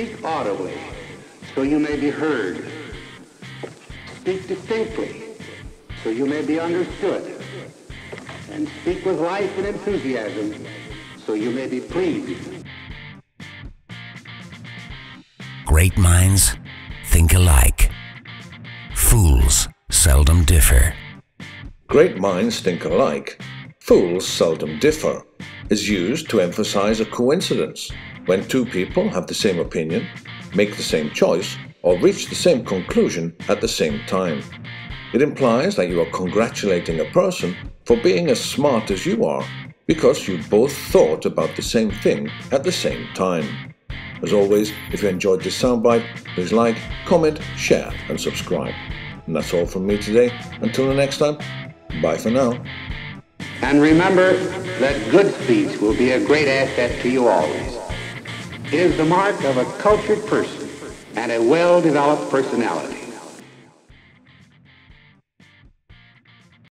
Speak audibly so you may be heard. Speak distinctly so you may be understood. And speak with life and enthusiasm so you may be pleased. Great minds think alike. Fools seldom differ. Great minds think alike. Fools seldom differ is used to emphasize a coincidence when two people have the same opinion, make the same choice, or reach the same conclusion at the same time. It implies that you are congratulating a person for being as smart as you are because you both thought about the same thing at the same time. As always, if you enjoyed this soundbite, please like, comment, share, and subscribe. And that's all from me today. Until the next time, bye for now. And remember that good speech will be a great asset to you always. Is the mark of a cultured person and a well-developed personality.